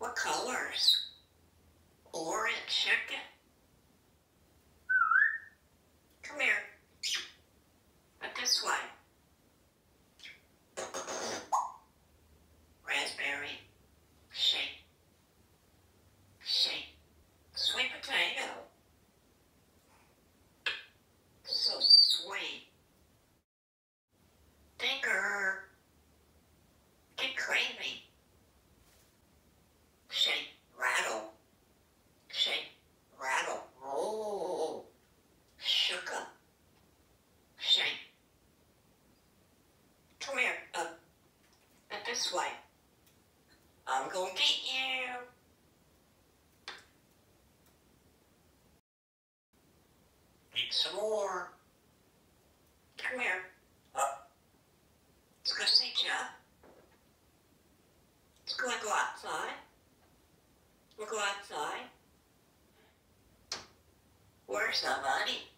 What colors? Orange chicken. Come here. But this way. Raspberry. Shake. Shake. Sweet potato. So sweet. Tinker. Shake. Come here. Up. Uh, this way. I'm gonna get you. Eat some more. Come here. Up. Let's go see Jeff. Let's go go outside. We'll go outside. Where's the money?